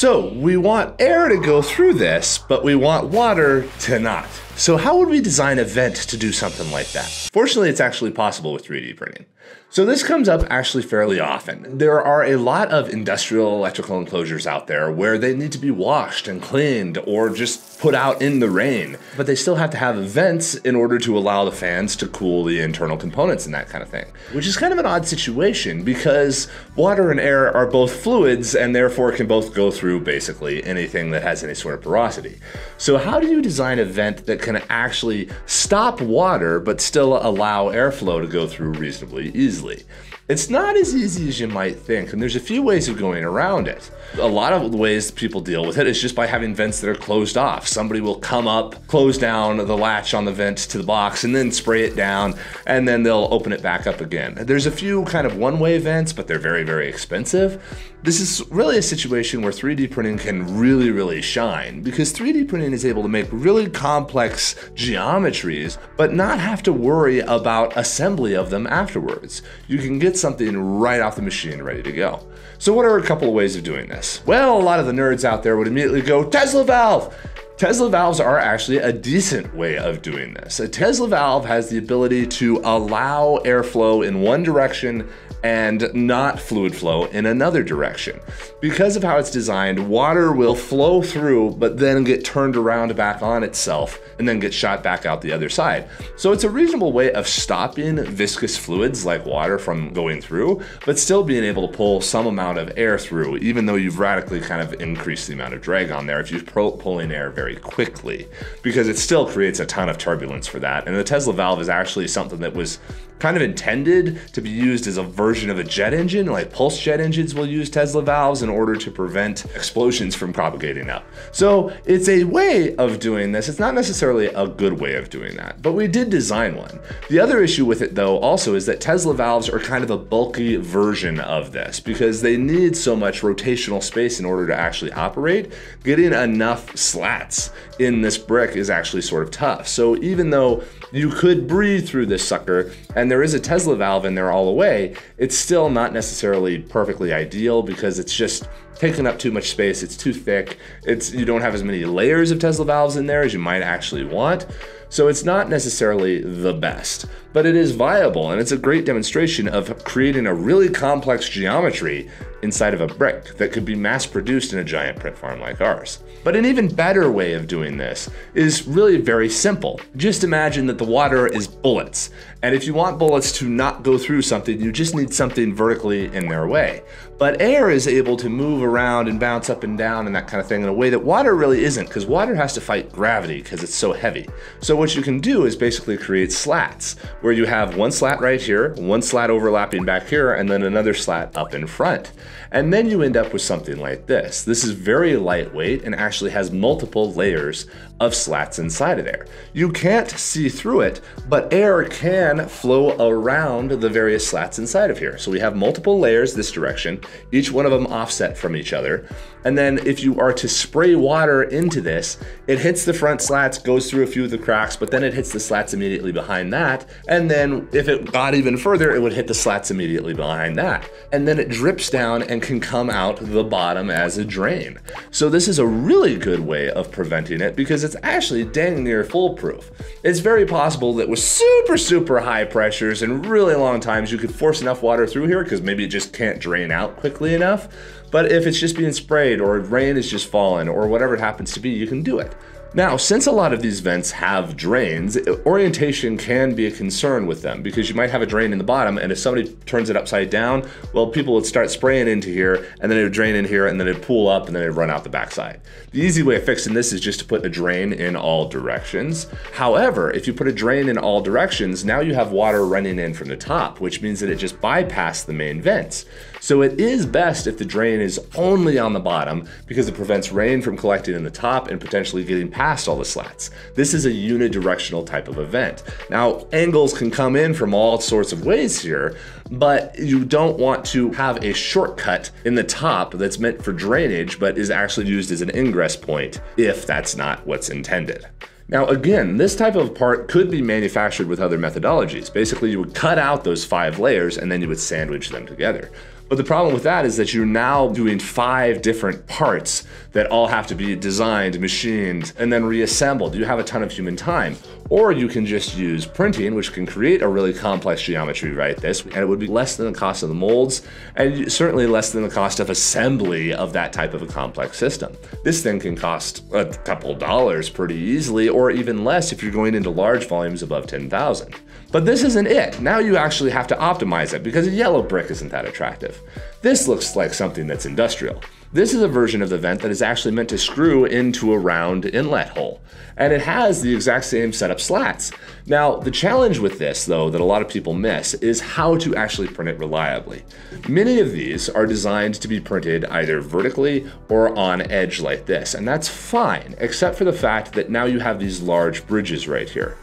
So we want air to go through this, but we want water to not. So how would we design a vent to do something like that? Fortunately, it's actually possible with 3D printing. So this comes up actually fairly often. There are a lot of industrial electrical enclosures out there where they need to be washed and cleaned or just put out in the rain, but they still have to have vents in order to allow the fans to cool the internal components and that kind of thing. Which is kind of an odd situation because water and air are both fluids and therefore can both go through basically anything that has any sort of porosity. So how do you design a vent that can actually stop water but still allow airflow to go through reasonably easily. It's not as easy as you might think, and there's a few ways of going around it. A lot of the ways people deal with it is just by having vents that are closed off. Somebody will come up, close down the latch on the vent to the box, and then spray it down, and then they'll open it back up again. There's a few kind of one-way vents, but they're very, very expensive. This is really a situation where 3D printing can really, really shine because 3D printing is able to make really complex geometries, but not have to worry about assembly of them afterwards. You can get something right off the machine ready to go. So what are a couple of ways of doing this? Well, a lot of the nerds out there would immediately go, Tesla valve! Tesla valves are actually a decent way of doing this. A Tesla valve has the ability to allow airflow in one direction and not fluid flow in another direction. Because of how it's designed, water will flow through but then get turned around back on itself and then get shot back out the other side. So it's a reasonable way of stopping viscous fluids like water from going through, but still being able to pull some amount of air through, even though you've radically kind of increased the amount of drag on there if you're pulling air very quickly, because it still creates a ton of turbulence for that. And the Tesla valve is actually something that was kind of intended to be used as a version of a jet engine, like pulse jet engines will use Tesla valves in order to prevent explosions from propagating up. So it's a way of doing this. It's not necessarily a good way of doing that, but we did design one. The other issue with it though also is that Tesla valves are kind of a bulky version of this because they need so much rotational space in order to actually operate. Getting enough slats in this brick is actually sort of tough. So even though you could breathe through this sucker and there is a Tesla valve in there all the way, it's still not necessarily perfectly ideal because it's just taking up too much space, it's too thick, it's you don't have as many layers of Tesla valves in there as you might actually want. So it's not necessarily the best, but it is viable and it's a great demonstration of creating a really complex geometry inside of a brick that could be mass produced in a giant print farm like ours. But an even better way of doing this is really very simple. Just imagine that the water is bullets. And if you want bullets to not go through something, you just need something vertically in their way. But air is able to move around and bounce up and down and that kind of thing in a way that water really isn't, because water has to fight gravity because it's so heavy. So what you can do is basically create slats, where you have one slat right here, one slat overlapping back here, and then another slat up in front. And then you end up with something like this. This is very lightweight and actually has multiple layers of slats inside of there. You can't see through it, but air can flow around the various slats inside of here. So we have multiple layers this direction, each one of them offset from each other. And then if you are to spray water into this, it hits the front slats, goes through a few of the cracks, but then it hits the slats immediately behind that. And then if it got even further, it would hit the slats immediately behind that. And then it drips down and can come out the bottom as a drain. So this is a really good way of preventing it because it's actually dang near foolproof. It's very possible that with super, super high pressures and really long times, you could force enough water through here because maybe it just can't drain out quickly enough. But if it's just being sprayed or rain is just falling or whatever it happens to be, you can do it. Now, since a lot of these vents have drains, orientation can be a concern with them because you might have a drain in the bottom and if somebody turns it upside down, well, people would start spraying into here and then it would drain in here and then it'd pool up and then it'd run out the backside. The easy way of fixing this is just to put a drain in all directions. However, if you put a drain in all directions, now you have water running in from the top, which means that it just bypassed the main vents. So it is best if the drain is only on the bottom because it prevents rain from collecting in the top and potentially getting past all the slats. This is a unidirectional type of event. Now, angles can come in from all sorts of ways here, but you don't want to have a shortcut in the top that's meant for drainage but is actually used as an ingress point if that's not what's intended. Now again, this type of part could be manufactured with other methodologies. Basically, you would cut out those five layers and then you would sandwich them together. But the problem with that is that you're now doing five different parts that all have to be designed, machined, and then reassembled. You have a ton of human time. Or you can just use printing, which can create a really complex geometry like this, and it would be less than the cost of the molds, and certainly less than the cost of assembly of that type of a complex system. This thing can cost a couple dollars pretty easily, or even less if you're going into large volumes above 10,000. But this isn't it. Now you actually have to optimize it because a yellow brick isn't that attractive. This looks like something that's industrial. This is a version of the vent that is actually meant to screw into a round inlet hole, and it has the exact same setup slats. Now, the challenge with this, though, that a lot of people miss is how to actually print it reliably. Many of these are designed to be printed either vertically or on edge like this, and that's fine, except for the fact that now you have these large bridges right here.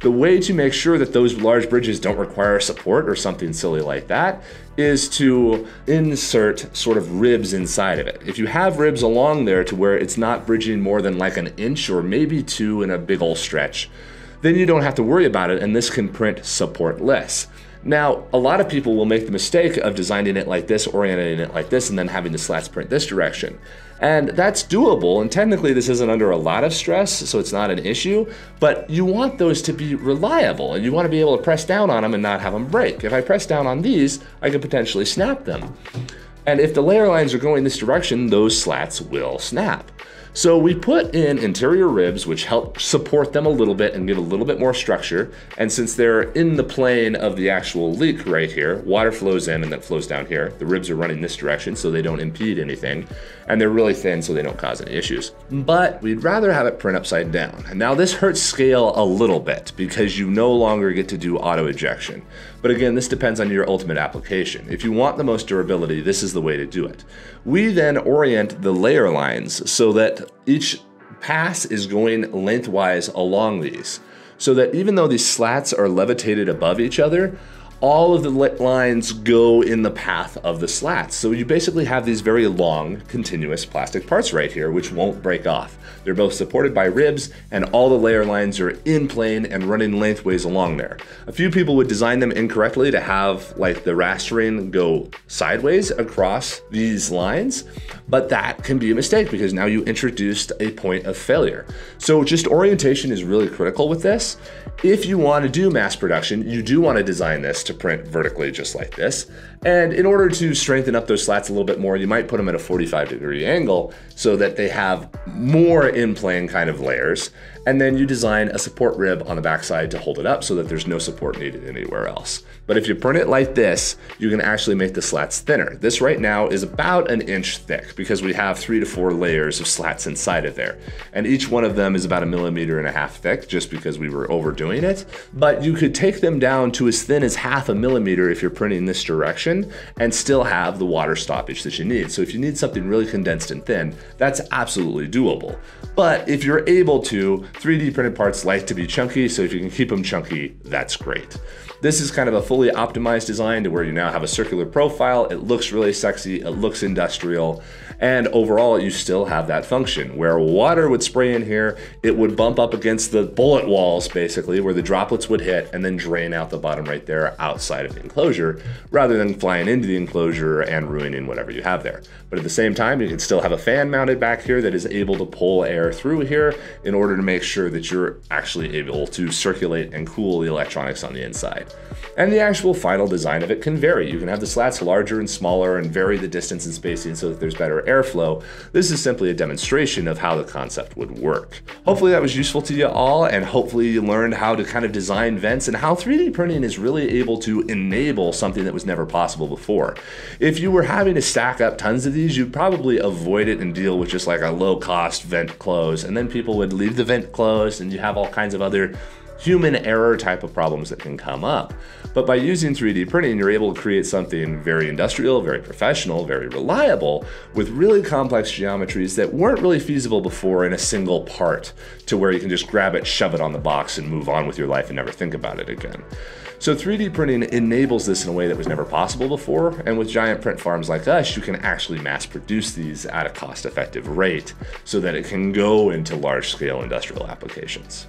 The way to make sure that those large bridges don't require support or something silly like that is to insert sort of ribs inside of it. If you have ribs along there to where it's not bridging more than like an inch or maybe two in a big old stretch, then you don't have to worry about it and this can print supportless. Now, a lot of people will make the mistake of designing it like this, orienting it like this, and then having the slats print this direction. And that's doable, and technically this isn't under a lot of stress, so it's not an issue, but you want those to be reliable, and you want to be able to press down on them and not have them break. If I press down on these, I could potentially snap them. And if the layer lines are going this direction, those slats will snap. So we put in interior ribs, which help support them a little bit and give a little bit more structure. And since they're in the plane of the actual leak right here, water flows in and then flows down here. The ribs are running this direction so they don't impede anything. And they're really thin so they don't cause any issues. But we'd rather have it print upside down. Now this hurts scale a little bit because you no longer get to do auto ejection. But again, this depends on your ultimate application. If you want the most durability, this is the way to do it. We then orient the layer lines so that each pass is going lengthwise along these. So that even though these slats are levitated above each other, all of the lines go in the path of the slats. So you basically have these very long, continuous plastic parts right here, which won't break off. They're both supported by ribs, and all the layer lines are in plane and running lengthways along there. A few people would design them incorrectly to have like the rastering go sideways across these lines, but that can be a mistake because now you introduced a point of failure. So just orientation is really critical with this. If you want to do mass production, you do want to design this to print vertically just like this. And in order to strengthen up those slats a little bit more, you might put them at a 45 degree angle so that they have more in plane kind of layers. And then you design a support rib on the backside to hold it up so that there's no support needed anywhere else. But if you print it like this, you can actually make the slats thinner. This right now is about an inch thick because we have three to four layers of slats inside of there. And each one of them is about a millimeter and a half thick just because we were overdoing it. But you could take them down to as thin as half a millimeter if you're printing this direction and still have the water stoppage that you need. So if you need something really condensed and thin, that's absolutely doable. But if you're able to, 3D printed parts like to be chunky, so if you can keep them chunky, that's great. This is kind of a fully optimized design to where you now have a circular profile. It looks really sexy, it looks industrial, and overall you still have that function where water would spray in here, it would bump up against the bullet walls basically where the droplets would hit and then drain out the bottom right there outside of the enclosure rather than flying into the enclosure and ruining whatever you have there. But at the same time, you can still have a fan mounted back here that is able to pull air through here in order to make sure that you're actually able to circulate and cool the electronics on the inside. And the actual final design of it can vary. You can have the slats larger and smaller and vary the distance and spacing so that there's better airflow. This is simply a demonstration of how the concept would work. Hopefully that was useful to you all and hopefully you learned how to kind of design vents and how 3D printing is really able to enable something that was never possible before. If you were having to stack up tons of these, you'd probably avoid it and deal with just like a low cost vent close and then people would leave the vent closed and you have all kinds of other human error type of problems that can come up. But by using 3D printing, you're able to create something very industrial, very professional, very reliable, with really complex geometries that weren't really feasible before in a single part, to where you can just grab it, shove it on the box, and move on with your life and never think about it again. So 3D printing enables this in a way that was never possible before, and with giant print farms like us, you can actually mass produce these at a cost-effective rate so that it can go into large-scale industrial applications.